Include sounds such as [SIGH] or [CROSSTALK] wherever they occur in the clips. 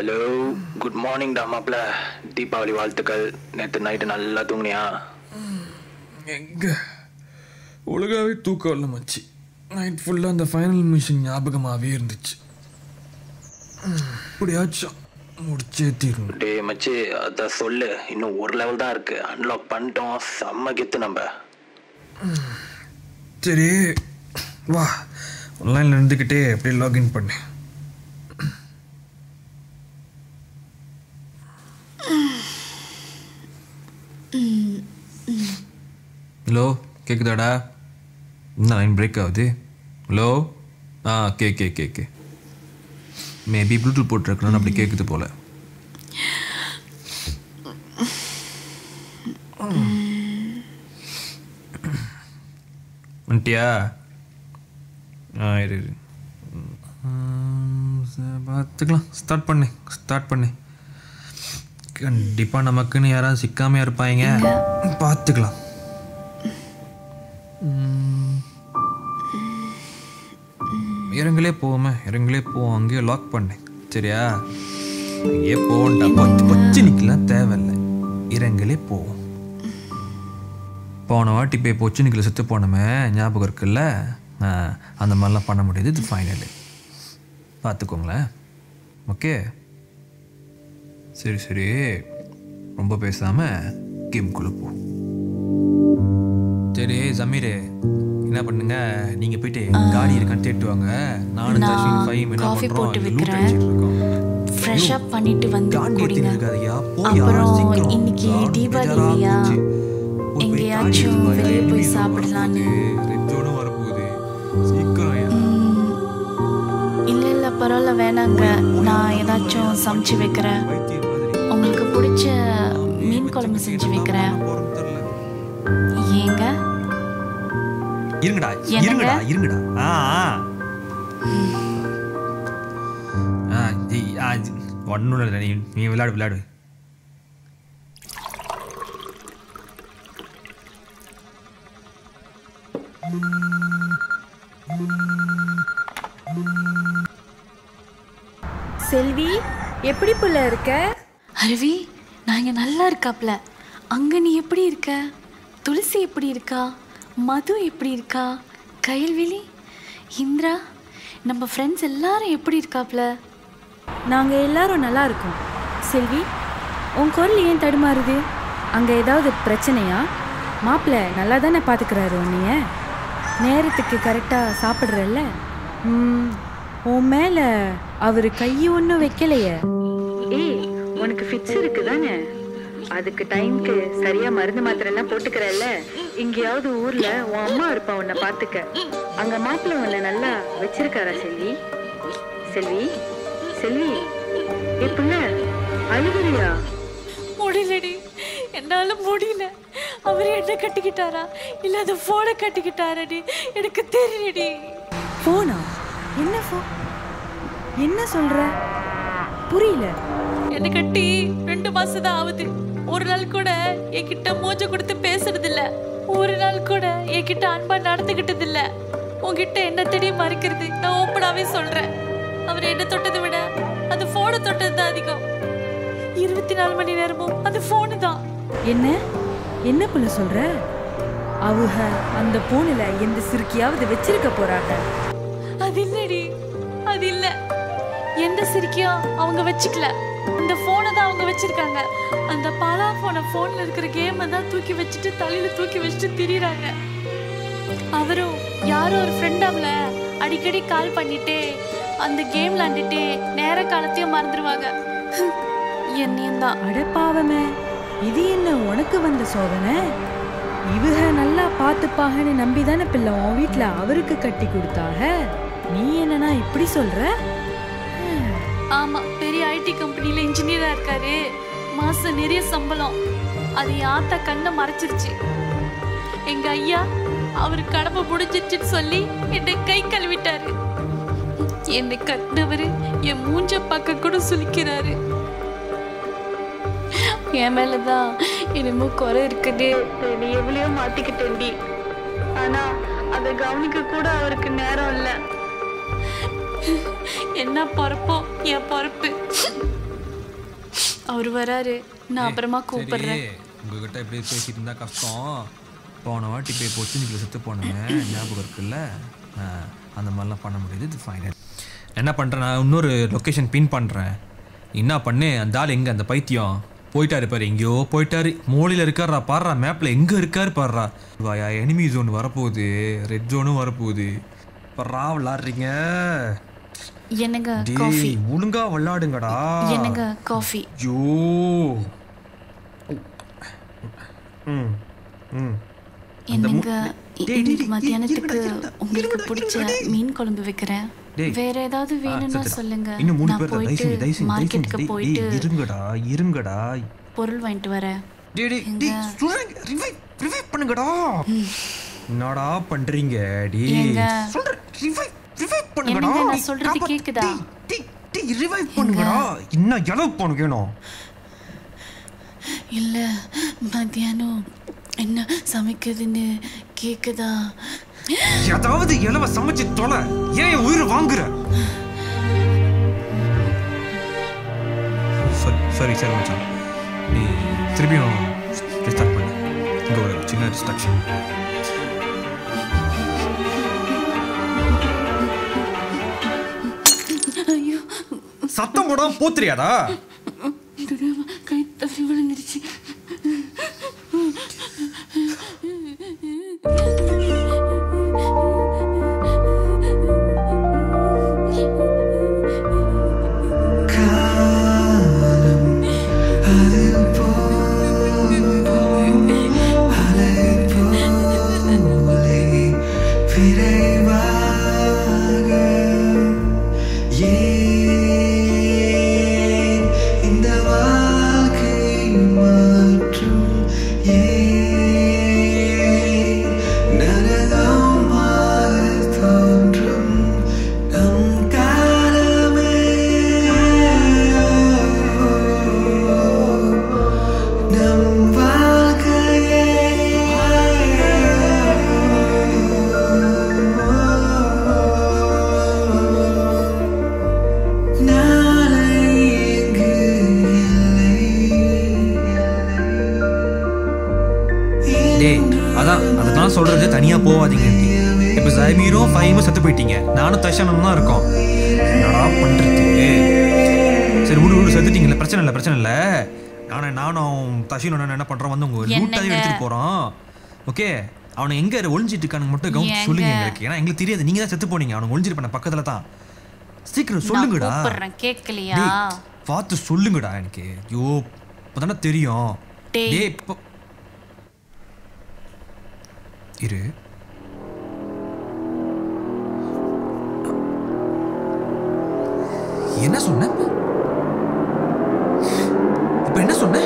Hello good morning டா மாப்ள தீபாவளி வாழ்த்துக்கள். நேற்று நைட்டு நல்லா தூங்குனியா? எங்க? ஒழுங்காவே தூக்கம் இல்லை மச்சி. நைட் ஃபுல்லாக அந்த ஃபைனல் மிஷின் ஞாபகமாகவே இருந்துச்சு. ம், எப்படியாச்சும் முடிச்சே தீரணும். டே மச்சி அதான் சொல்லு. இன்னும் ஒரு லெவல் தான் இருக்கு. அன்லாக் பண்ணிட்டோம். செம்ம கெத்து நம்ம. சரி வா. ஆன்லைனில் இருந்துக்கிட்டே அப்படியே லாகின் பண்ணு. ஹலோ கேட்குதாடா என்ன லைன் பிரேக் ஆகுது? ஹலோ? ஆ கே கே கே கே. மேபி ப்ளூடூத் போட்டிருக்கணும் அப்படி கேட்குது போல. வந்துட்டியா ஆ இரு இரு. பார்த்துக்கலாம் ஸ்டார்ட் பண்ணு ஸ்டார்ட் பண்ணு. கண்டிப்பாக நமக்குன்னு யாராவது சிக்காமையா இருப்பாங்க. பார்த்துக்கலாம் இறங்களே போவோமே இறங்களே போவோம் அங்கேயே லாக் பண்ணேன் சரியா? அங்கேயே போவோம்டா பச்சு பச்சு நிற்கலாம் தேவையில்லை. இறங்களே போவோம் போன வாட்டி போய் பொச்சு நிக்கல செத்து போனோமே ஞாபகம் இருக்குல்ல? அந்த மாதிரிலாம் பண்ண முடியாது இது ஃபைனலு பார்த்துக்கோங்களேன். ஓகே? சரி சரி. ரொம்ப பேசாமல் கேம்குள்ளே போ. சரி சமீரே. என்ன பண்ணுங்க? நீங்க போயிட்டு காடி இருக்கான்னு தேட்டு வாங்க. நானும் நான் தர்ஷின் ஃபைம் என்ன பண்றோம்? போட்டு வைக்கிறேன். அடிச்சிட்டு இருக்கோம். ஃப்ரெஷ் அப் பண்ணிட்டு வந்து குடிங்க. அப்புறம் இன்னைக்கு தீபாவளி இல்லையா? எங்கேயாச்சும் வெளியே போய் சாப்பிடலான்னு. வரப்போகுது, உம் வரப்போகுது. சீக்கிரம். இல்ல இல்ல பரவாயில்ல வேணாங்க. நான் ஏதாச்சும் சமைச்சு வைக்கிறேன். உங்களுக்கு பிடிச்ச மீன் குழம்பு செஞ்சு வைக்கிறேன். இருங்கடா? இருங்கடா இருங்கடா. ஆ ஆ. ஆ ஜி- ஆ ஜி- ஒண்ணும் இல்லை நீ நீ விளையாடு விளையாடு. செல்வி எப்படி புள்ள இருக்க? அருவி நான் இங்க நல்லா இருக்காப்ல. அங்க நீ எப்படி இருக்க? துளசி எப்படி இருக்கா? மது எப்படி இருக்கா? கயல்விழி? இந்திரா நம்ம ஃப்ரெண்ட்ஸ் எல்லாரும் எப்படி இருக்காப்ல? நாங்க எல்லாரும் நல்லா இருக்கோம். செல்வி உன் குரல் ஏன் தடுமாறுது? அங்க ஏதாவது பிரச்சனையா? மாப்பிள்ள நல்லா தானே பாத்துக்கிறாரு உன்னைய? நேரத்துக்கு கரெக்டா சாப்பிடுறல்ல? ம், உன் மேல அவரு கையை ஒன்றும் வைக்கலையே. ஏய் உனக்கு ஃபிட்ஸ் இருக்கு தானே அதுக்கு டைம்க்கு சரியா மருந்து மாத்திரை எல்லாம் போட்டுக்கிறல்ல? எங்கேயாவது ஊர்ல உன் அம்மா இருப்பா உன்னை பாத்துக்க அங்க மாப்பிள்ள உன்னை நல்லா வச்சிருக்காரா செல்வி? செல்வி? செல்வி? புள்ள அழுகுறியா? முடியலடி. என்னால முடியல. அவர் என்ன கட்டிக்கிட்டாரா? இல்ல அந்த போனை கட்டிக்கிட்டாரடி. எனக்கு தெரியலடி. போனா என்ன ஃபோன் என்ன சொல்ற? புரியல. என்ன கட்டி ரெண்டு மாசம் தான் ஆகுது. ஒரு நாள் கூட என்கிட்ட மூஞ்ச கொடுத்து பேசுறது இல்ல ஒரு நாள் கூட என்கிட்ட அன்பா நடந்துகிட்டது இல்ல உன்கிட்ட என்ன தெரியும் மறைக்கிறது நான் ஓப்பனாவே சொல்றேன். அவர் என்ன தொட்டதை விட அந்த போனை தொட்டது தான் அதிகம். இருபத்தி நாலு மணி நேரமும் அந்த போனு தான். என்ன? என்ன புள்ள சொல்ற? அவங்க அந்த போன்ல எந்த சிறுக்கியாவது வச்சிருக்க போறாங்க. அது இல்லடி. அது இல்ல. எந்த சிரிக்கையும் அவங்க வச்சுக்கல. இந்த ஃபோனை தான் அவங்க வச்சிருக்காங்க. அந்த பாலா போன ஃபோனில் இருக்கிற கேமை தான் தூக்கி வச்சுட்டு தலையில தூக்கி வச்சுட்டு திரியறாங்க. அவரும் யாரோ ஒரு ஃப்ரெண்ட் அடிக்கடி கால் பண்ணிட்டே அந்த கேம் விளாண்டுட்டே நேர காலத்தையும் மறந்துடுவாங்க என்னையும் தான். அட இது என்ன உனக்கு வந்த சோதனை? இவக நல்லா பார்த்துப்பாகன்னு நம்பி தானே பிள்ளை உன் வீட்டில் அவருக்கு கட்டி கொடுத்தாக? நீ என்னன்னா இப்படி சொல்கிற ஆமா பெரிய ஐடி கம்பெனில இன்ஜினியரா இருக்காரு. மாசம் நிறைய சம்பளம். அது என் கண்ணை மறைச்சிருச்சு. எங்க ஐயா அவர் கடமை முடிஞ்சிருச்சுன்னு சொல்லி என்னை கை கழுவிட்டாரு. என்னை கட்டினவரு என் மூஞ்ச பக்கம் கூட சுலிக்கிறாரு என் மேலதான் என்னமோ குறை இருக்குது. நீ எவ்வளையோ மாத்திக்கிட்டேன்டி. ஆனா அதை கவனிக்க கூட அவருக்கு நேரம் இல்லை. என்ன பொறப்போ? என் பொறுப்பு. அவர் வராரு. நான் அப்புறமா கூப்பிடுறேன். உங்ககிட்ட இப்படி பேசிட்டு இருந்தா கஷ்டம். போன வாட்டி போய் பொச்சுனிக்கில் செத்து போனேன் ஞாபகம் இருக்குல்ல? அந்த மாதிரிலாம் பண்ண முடியாது. இது ஃபைனல் என்ன பண்ணுறேன் நான் இன்னொரு லொக்கேஷன் பின் பண்ணுறேன் என்ன பண்ணு? அந்த ஆள் எங்கே? அந்த பைத்தியம். போயிட்டாரு பாரு எங்கேயோ போயிட்டாரு. மூலையில் இருக்காரா பாடுறா மேப்பில் எங்கே இருக்காரு பாடுறா வாயா எனிமி ஜோன் வரப்போகுது. ரெட் ஜோனும் வரப்போகுது. பர்றா விளாடுறீங்க என்னங்க காஃபி? ஒழுங்கா விளாடுங்கடா என்னங்க காஃபி? ஐயோ. ம் ம். என்னங்க இன்னைக்கு மத்தியானத்துக்கு உங்களுக்கு பிடிச்ச மீன் குழம்பு வைக்கிறேன். வேற ஏதாவது வேணும்னா. சொல்லுங்க. இன்னும் மூணு நான் பேர் தயவு போயிட்டு மார்க்கெட்டுக்கு போயிட்டு இருங்கடா இருங்கடா. பொருள் வாங்கிட்டு வரேன். டேய் டேய் டேய் சொல்றேன் ரிவைவ் ரிவைவ் பண்ணுங்கடா. என்னடா பண்றீங்க டேய்? ஏங்க? சொல்றேன் ரிவைவ் ரிவைவ் பண்ணுங்கடா. நான் சொல்றது. கேக்குதா? டேய் ரிவைவ் பண்ணுங்கடா. இன்னும் எலவு பண்ணு வேணும் இல்ல மத்தியானம் என்ன சமைக்குதுன்னு கேக்குதா? ஏதாவது இலவ சமைச்சு தொலை. ஏன் உயிரை வாங்குற? சரி சரி சரி மச்சான். நீ திருப்பியும் ரீஸ்டார்ட் பண்ணு. இங்கே ஒரு சின்ன டிஸ்ட்ராக்ஷன் சத்தம் போடாம போத்துறியாடா தெரியாம கை தப்பி விழுந்துருச்சு செத்து போயிட்டீங்க. நானும் தஷனும் தான் இருக்கோம். என்னடா சரி விடு விடு செத்துட்டீங்கல்ல பிரச்சனை இல்லை பிரச்சனை இல்லை. நானும் நானும் தஷினும் என்ன பண்றோம்? வந்து உங்க லூட்டாவே என்னங்க? எடுத்துட்டு போறோம். ஓகே அவனை எங்க ஒளிஞ்சிட்டு இருக்கானுங்க மட்டும் கவனிச்சு சொல்லுங்க? எங்களுக்கு. ஏன்னா எங்களுக்கு தெரியாது. நீங்க தான் செத்து போனீங்க. அவனுக்கு ஒளிஞ்சிருப்பான பக்கத்துல தான். சீக்கிரம் சொல்லுங்கடா. கேட்கலையா பார்த்து சொல்லுங்கடா எனக்கு. ஐயோ இப்பதானே தெரியும். டேய். இரு. என்ன சொன்ன? இப்ப என்ன சொன்ன?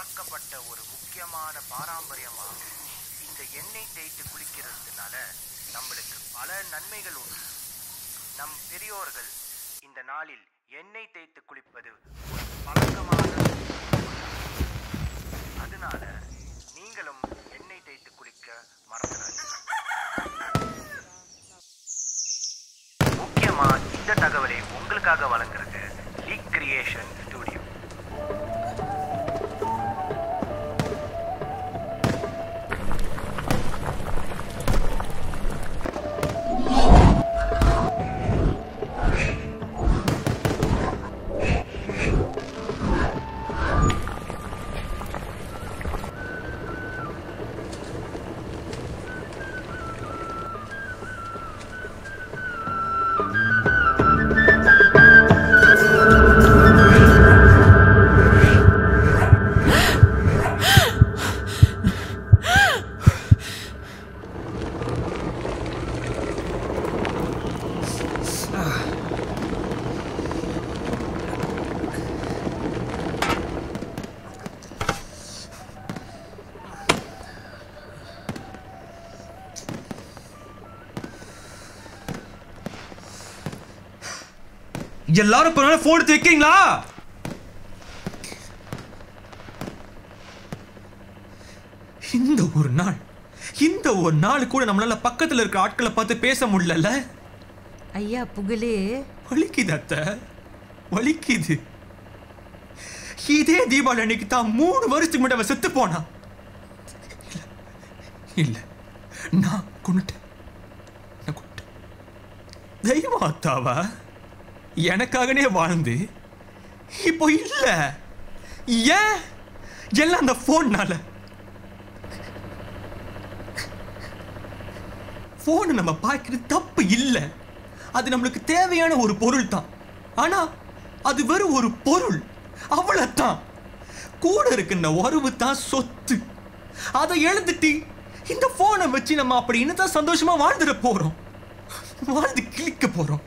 மறக்கப்பட்ட ஒரு முக்கியமான பாரம்பரியமாகும் இந்த எண்ணெய் தேய்த்து குளிக்கிறதுனால நம்மளுக்கு பல நன்மைகள் உண்டு. நம் பெரியோர்கள் இந்த நாளில் எண்ணெய் தேய்த்து குளிப்பது ஒரு பழக்கமான அதனால நீங்களும் எண்ணெய் தேய்த்து குளிக்க மறந்துடாதீங்க. முக்கியமா இந்த தகவலை உங்களுக்காக வழங்குறது லீக் கிரியேஷன் எல்லாரும் நேரம் ஃபோன் எடுத்து வைக்கிறீங்களா? இந்த ஒரு நாள் இந்த ஒரு நாள் கூட நம்மளால பக்கத்துல இருக்கிற ஆட்களை பார்த்து பேச முடியல ஐயா புகழே. வலிக்குது அத்தை. வலிக்குது. இதே தீபாவளி அன்னைக்கு தான் மூணு வருஷத்துக்கு முன்னாடி அவன் செத்து போனா. இல்ல, இல்ல. நான் கொண்டுட்டேன் நான் கொண்டுட்டேன் தெய்வம் அத்தாவா? எனக்காகனே வாழ்ந்து இப்போ இல்ல. ஏன்? எல்லாம் அந்த ஃபோன்னால. ஃபோனை நம்ம பார்க்கறது தப்பு இல்லை. அது நம்மளுக்கு தேவையான ஒரு பொருள் தான். ஆனா அது வெறும் ஒரு பொருள். அவ்வளோத்தான் கூட இருக்கின்ற உறவு தான் சொத்து. அதை எழுந்துட்டு இந்த போனை வச்சு நம்ம அப்படி இன்னும் சந்தோஷமா வாழ்ந்துட போறோம். வாழ்ந்து கிழிக்க போறோம்.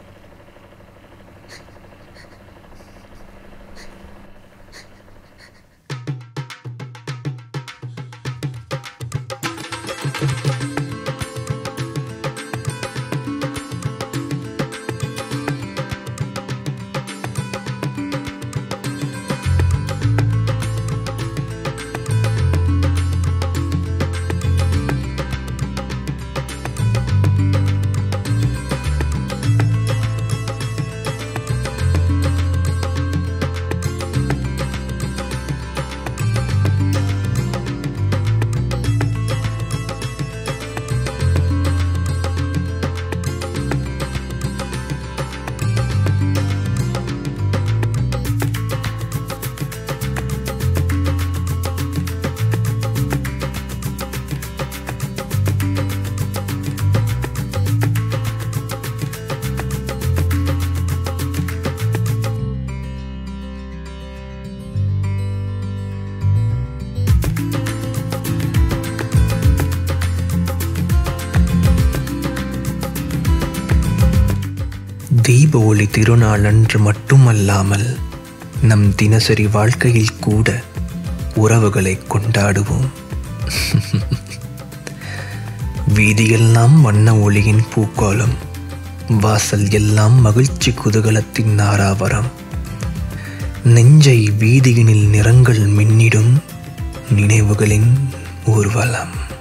தீப ஒளி திருநாள் அன்று மட்டுமல்லாமல் நம் தினசரி வாழ்க்கையில் கூட உறவுகளை கொண்டாடுவோம். [LAUGHS] வீதியெல்லாம் வண்ண ஒளியின் பூக்கோலம் வாசல் எல்லாம் மகிழ்ச்சி குதூகலத்தின் நாராவரம். நெஞ்சை வீதியினில் நிறங்கள் மின்னிடும் நினைவுகளின் ஊர்வலம்.